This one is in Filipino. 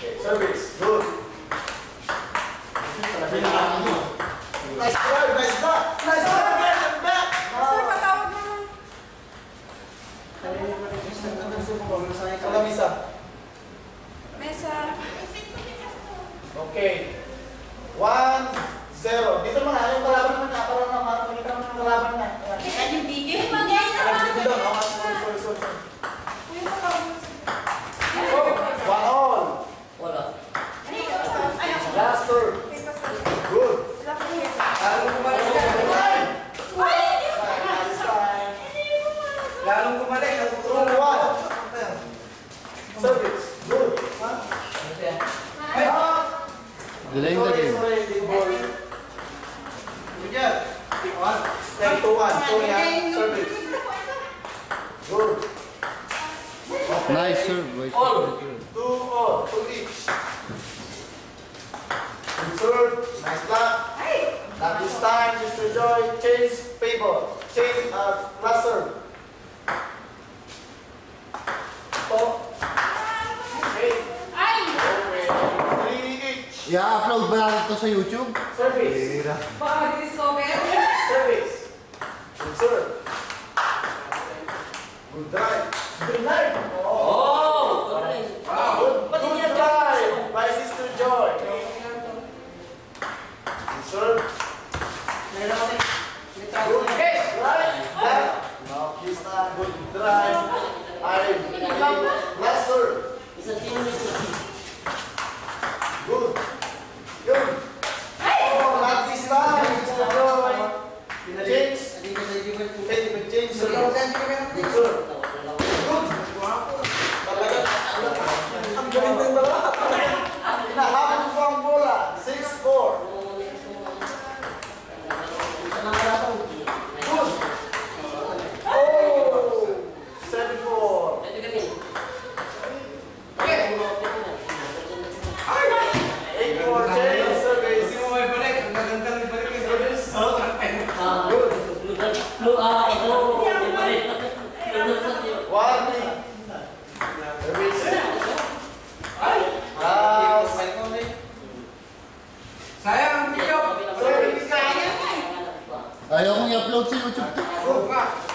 Okay, service. Good. Nice drive, nice block. Nice get it back. Sir, patawag naman. Kalamisa. Mesa. Okay. One, Lalong kumalik. Two, one. Service. Good. Huh? Ay! Ah, Galing na sorry, rin. sorry, di ball. Bigyan. One. Step to one. Sorry, ah. Service. Good. Nice serve. Wait. All. Two all. Two each. Good serve. Nice block. Not this time, Mr. Joy. Change favor. Change uh, last serve. Stop. Okay. Okay. Three each. I-upload ba natin to sa YouTube? Service. Baka discover. Service. Good serve. Good drive. Good drive. Oh. Oh! Good, good drive by Sister Joy. Good serve. Good drive. Left. No, please not. Good drive. I last serve. Isang team nito. Good. Good. Oh, not this time, Sister Joy. Change. Change, change serve. Good serve. Good. Alors on y applaudit le tout.